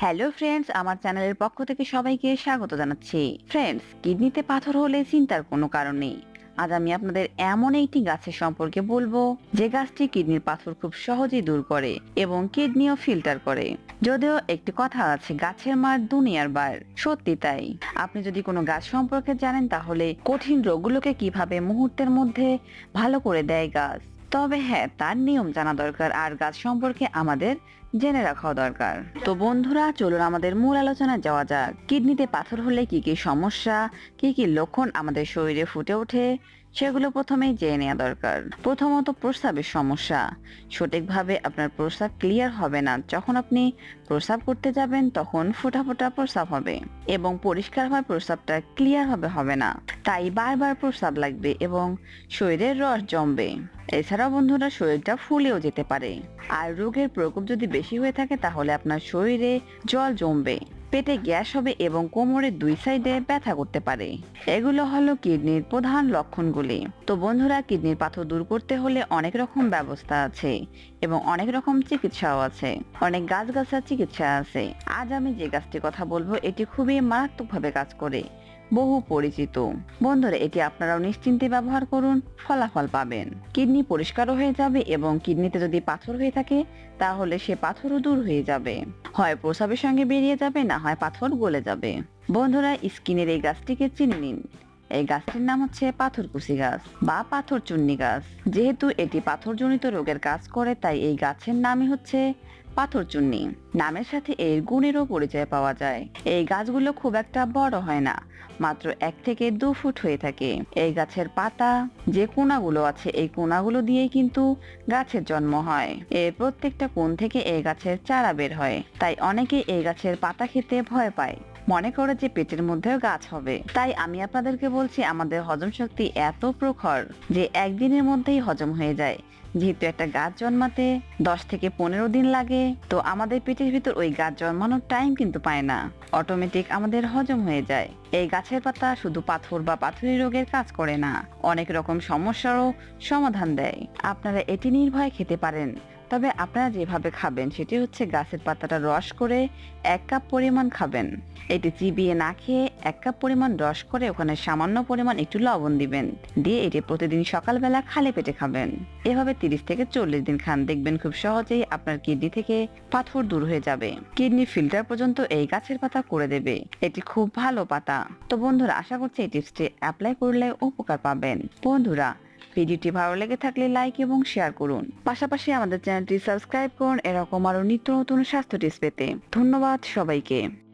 Hello friends আমার চ্যানেলের পক্ষ থেকে সবাইকে স্বাগত জানাচ্ছি। ফ্রেন্ডস কিডনিতে পাথর হলে চিন্তার কোনো কারণ নেই। আজ আমি আপনাদের এমন একটি গাছের সম্পর্কে বলব, যে গাছটি কিডনির পাথর খুব সহজেই দূর করে এবং কিডনিও ফিল্টার করে। যদিও একটি কথা আছে, গাছের মার দুনিয়ার বার। সত্যি তাই। আপনি যদি কোনো গাছ সম্পর্কে জানেন, তাহলে কঠিন রোগগুলোকে কীভাবে মুহূর্তের মধ্যে ভালো করে দেয় গাছ? তবে হ্যাঁ তার নিয়ম জানা দরকার। আর গাছ সম্পর্কে আমাদের জেনে রাখাও দরকার। তো বন্ধুরা, চলুন আমাদের মূল আলোচনায় যাওয়া যাক। কিডনিতে পাথর হলে কি কি সমস্যা, কি কি লক্ষণ আমাদের শরীরে ফুটে ওঠে, সেগুলো প্রথমেই জেনে নেওয়া দরকার। প্রথমত প্রস্রাবের সমস্যা। সঠিকভাবে আপনার প্রস্রাব ক্লিয়ার হবে না। যখন আপনি প্রস্রাব করতে যাবেন, তখন ফোটা ফোটা প্রস্রাব হবে এবং পরিষ্কারভাবে প্রস্রাবটা ক্লিয়ার হবে না। তাই বারবার প্রস্রাব লাগবে এবং শরীরের রস জমবে। এছাড়াও বন্ধুরা, শরীরটা ফুলেও যেতে পারে। আর রোগের প্রকোপ যদি বেশি হয়ে থাকে, তাহলে আপনার শরীরে জল জমবে, পেটে গ্যাস হবে এবং কোমরের দুই সাইডে ব্যথা করতে পারে। এগুলো হলো কিডনির প্রধান লক্ষণগুলি। তো বন্ধুরা, কিডনির পাথর দূর করতে হলে অনেক রকম ব্যবস্থা আছে এবং অনেক রকম চিকিৎসাও আছে, অনেক গাছগাছার চিকিৎসা আছে। আজ আমি যে গাছটির কথা বলব, এটি খুবই মারাত্মকভাবে কাজ করে। বহু পরিচিত। বন্ধুরা, এটি আপনারাও নিশ্চিন্তে ব্যবহার করুন, ফলাফল পাবেন। কিডনি পরিষ্কারও হয়ে যাবে এবং কিডনিতে যদি পাথর হয়ে থাকে, তাহলে সে পাথরও দূর হয়ে যাবে। হয় প্রসাবের সঙ্গে বেরিয়ে যাবে, না হয় পাথর গলে যাবে। বন্ধুরা, স্কিনের এই গাছটিকে চিনে নিন। এই গাছটির নাম হচ্ছে পাথরকুচি গাছ বা পাথর চুন্নি গাছ। যেহেতু এটি পাথরজনিত রোগের কাজ করে, তাই এই গাছের নামই হচ্ছে পাথর চুন্নি। নামের সাথে এর গুণেরও পরিচয় পাওয়া যায়। এই গাছগুলো খুব একটা বড় হয় না, মাত্র এক থেকে দু ফুট হয়ে থাকে। এই গাছের পাতা, যে কোনাগুলো আছে, এই কোনাগুলো দিয়েই কিন্তু গাছের জন্ম হয়। এর প্রত্যেকটা কোণ থেকে এই গাছের চারা বের হয়। তাই অনেকে এই গাছের পাতা খেতে ভয় পায়। মনে করে যে পেটের মধ্যেও গাছ হবে। তাই আমি আপনাদেরকে বলছি, আমাদের হজম শক্তি এত প্রখর যে একদিনের মধ্যেই হজম হয়ে যায়। যেহেতু একটা গাছ জন্মাতে দশ থেকে পনেরো দিন লাগে, তো আমাদের পেটের ভিতর ওই গাছ জন্মানোর টাইম কিন্তু পায় না। অটোমেটিক আমাদের হজম হয়ে যায়। এই গাছের পাতা শুধু পাথর বা পাথরি রোগের কাজ করে না, অনেক রকম সমস্যারও সমাধান দেয়। আপনারা এটি নির্ভয় খেতে পারেন। তবে আপনারা যেভাবে খাবেন, সেটি হচ্ছে গাছের পাতাটা রস করে এক কাপ পরিমাণ খাবেন। এটি চিবিয়ে না খেয়ে এক কাপ পরিমাণ রস করে ওখানে সামান্য পরিমাণ একটু লবণ দিবেন। দিয়ে এটি প্রতিদিন সকালবেলা খালি পেটে খাবেন। এভাবে তিরিশ থেকে চল্লিশ দিন খান। দেখবেন খুব সহজেই আপনার কিডনি থেকে পাথর দূর হয়ে যাবে। কিডনি ফিল্টার পর্যন্ত এই গাছের পাতা করে দেবে। এটি খুব ভালো পাতা। তো বন্ধুরা, আশা করছি এই টিপসটি অ্যাপ্লাই করলে উপকার পাবেন। বন্ধুরা ভিডিওটি ভালো লেগে থাকলে লাইক এবং শেয়ার করুন। পাশাপাশি আমাদের চ্যানেলটি সাবস্ক্রাইব করুন, এরকম আরও নিত্য নতুন স্বাস্থ্য টিপস পেতে। ধন্যবাদ সবাইকে।